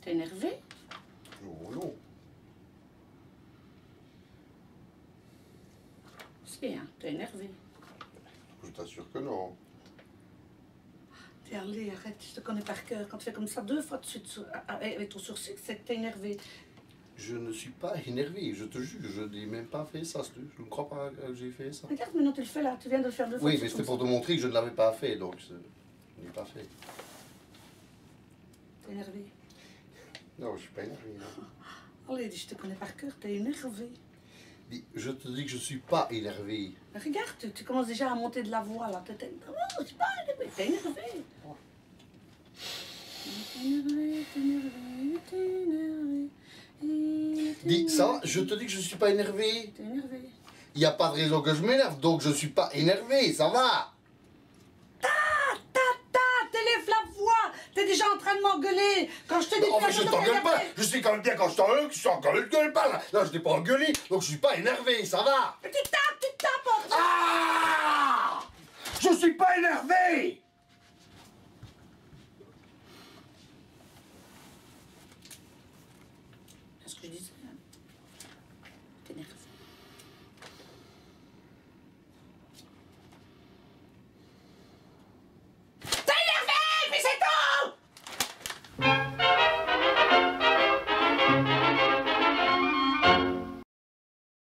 T'es énervé? Oh non. C'est bien, t'es énervé. Je t'assure que non. T'es allé, arrête, je te connais par cœur. Quand tu fais comme ça deux fois de suite avec ton sourcil, c'est que t'es énervé. Je ne suis pas énervé, je te jure, je n'ai même pas fait ça. Je ne crois pas que j'ai fait ça. Regarde, maintenant tu le fais là, tu viens de le faire deux fois. Oui, mais c'était pour te montrer que je ne l'avais pas fait, donc je je n'ai pas fait. T'es énervé. Non, je ne suis pas énervé. non. Allez, je te connais par cœur, t'es énervé. Dis, Je te dis que je ne suis pas énervé. Regarde, tu, tu commences déjà à monter de la voix là. T'es oh, je suis pas énervé. T'es énervé. T'es énervé, t'es énervé, t'es énervé. Dis, ça je te dis que je ne suis pas énervé. T'es énervé. Il n'y a pas de raison que je m'énerve, donc je ne suis pas énervé, ça va? Quand je te dis non, mais je t'engueule pas. Je sais quand même bien quand je t'engueule que je t'engueule pas là. Là, je t'ai pas engueulé, donc je suis pas énervé, ça va. Mais Tu tapes, tu tapes en Ah Je suis pas énervé. Qu'est-ce que je dis